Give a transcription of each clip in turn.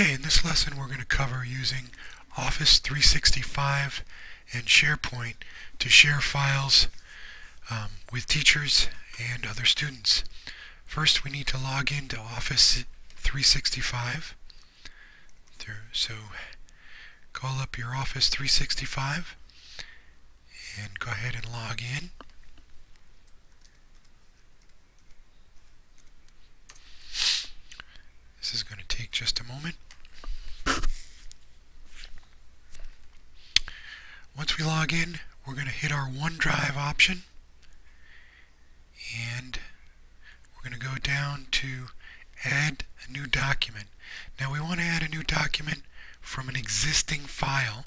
Okay, in this lesson we're going to cover using Office 365 and SharePoint to share files um, with teachers and other students. First we need to log into Office 365. So call up your Office 365 and go ahead and log in. This is going to take just a moment. We log in, we're going to hit our OneDrive option and we're going to go down to add a new document. Now we want to add a new document from an existing file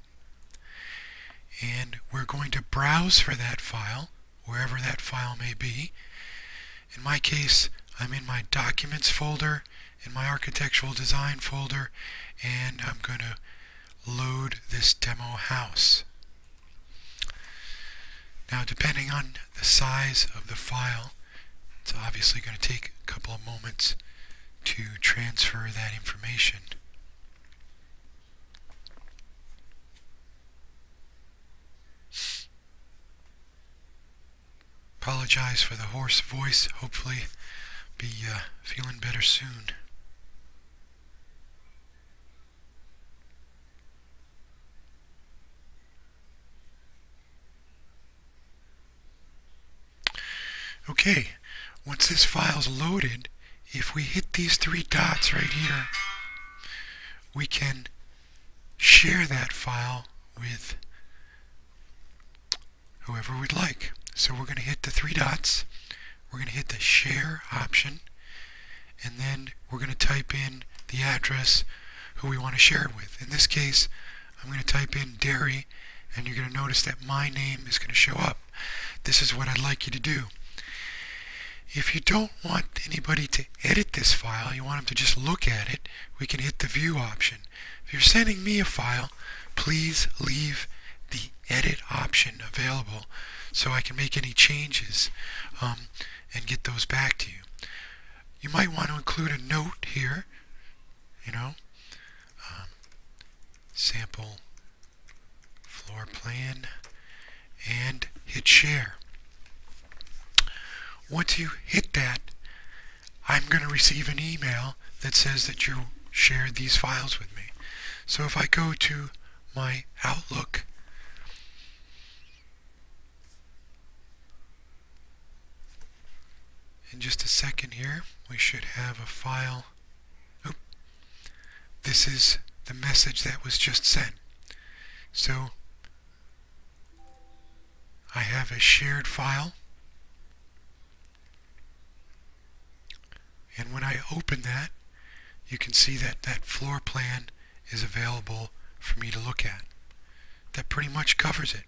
and we're going to browse for that file wherever that file may be. In my case I'm in my documents folder in my architectural design folder and I'm going to load this demo house. Now depending on the size of the file it's obviously going to take a couple of moments to transfer that information. Apologize for the hoarse voice. Hopefully be uh, feeling better soon. Okay, once this file's loaded, if we hit these three dots right here, we can share that file with whoever we'd like. So we're going to hit the three dots, we're going to hit the share option, and then we're going to type in the address who we want to share it with. In this case, I'm going to type in Derry, and you're going to notice that my name is going to show up. This is what I'd like you to do. If you don't want anybody to edit this file, you want them to just look at it, we can hit the view option. If you're sending me a file, please leave the edit option available so I can make any changes um, and get those back to you. You might want to include a note here, you know, um, sample floor plan and hit share. Once you hit that, I'm going to receive an email that says that you shared these files with me. So if I go to my Outlook, in just a second here, we should have a file. This is the message that was just sent. So I have a shared file And when I open that, you can see that that floor plan is available for me to look at. That pretty much covers it.